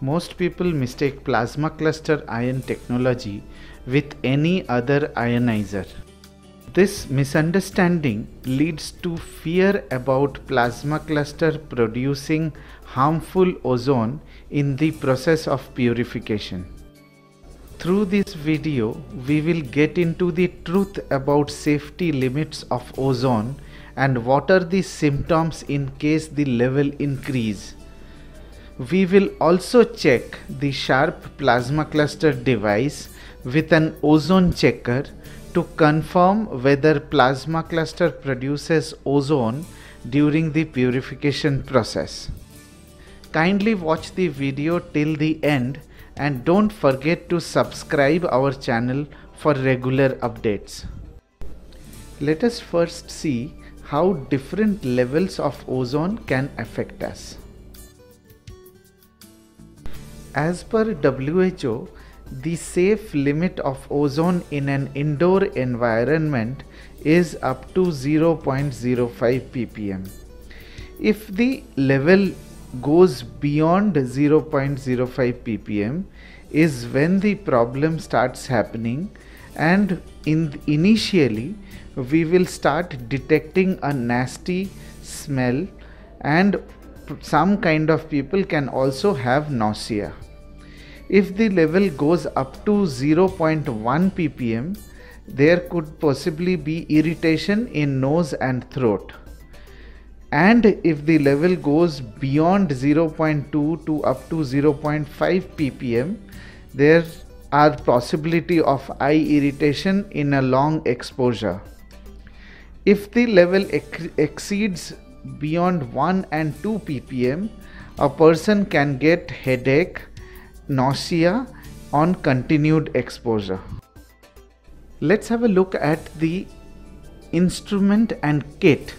Most people mistake Plasmacluster ion technology with any other ionizer. This misunderstanding leads to fear about Plasmacluster producing harmful ozone in the process of purification. Through this video, we will get into the truth about safety limits of ozone and what are the symptoms in case the level increase. We will also check the sharp Plasmacluster device with an ozone checker to confirm whether Plasmacluster produces ozone during the purification process. Kindly watch the video till the end and don't forget to subscribe our channel for regular updates. Let us first see how different levels of ozone can affect us. As per WHO, the safe limit of ozone in an indoor environment is up to 0.05 ppm. If the level goes beyond 0.05 ppm is when the problem starts happening and in initially we will start detecting a nasty smell and some kind of people can also have nausea if the level goes up to 0.1 ppm, there could possibly be irritation in nose and throat. And if the level goes beyond 0.2 to up to 0.5 ppm, there are possibility of eye irritation in a long exposure. If the level ex exceeds beyond 1 and 2 ppm, a person can get headache, nausea on continued exposure. Let's have a look at the instrument and kit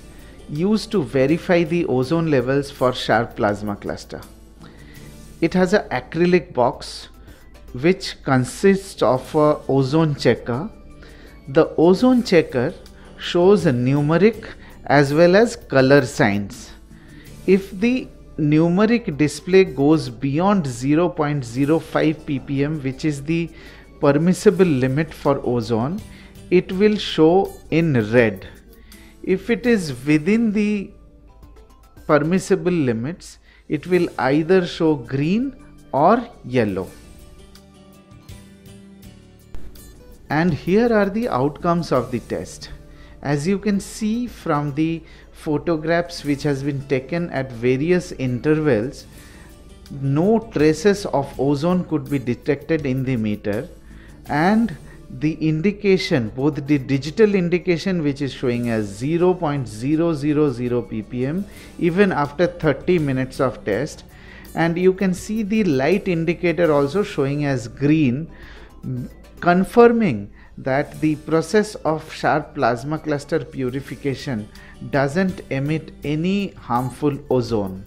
used to verify the ozone levels for sharp Plasmacluster. It has an acrylic box which consists of a ozone checker. The ozone checker shows a numeric as well as color signs. If the numeric display goes beyond 0.05 ppm which is the permissible limit for ozone. It will show in red. If it is within the permissible limits it will either show green or yellow. And here are the outcomes of the test as you can see from the photographs which has been taken at various intervals no traces of ozone could be detected in the meter. And the indication both the digital indication which is showing as 0.000 ppm even after 30 minutes of test. And you can see the light indicator also showing as green confirming that the process of sharp Plasmacluster purification doesn't emit any harmful ozone.